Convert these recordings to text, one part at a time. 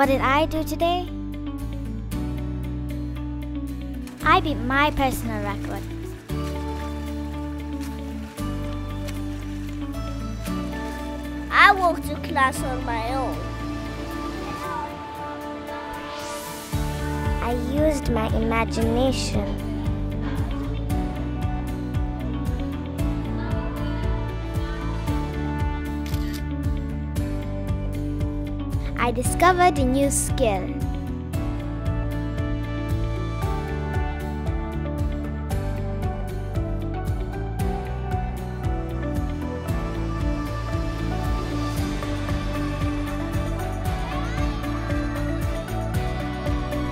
What did I do today? I beat my personal record. I walked to class on my own. I used my imagination. I discovered a new skill.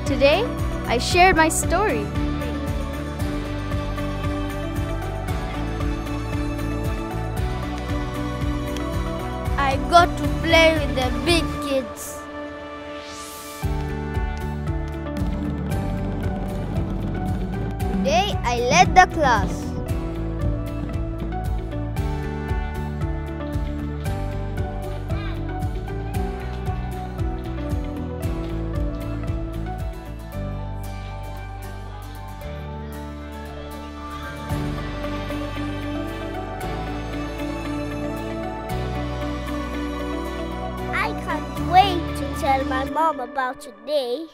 Today, I shared my story. I got to play with the kids. Today, I led the class. Tell my mom about today.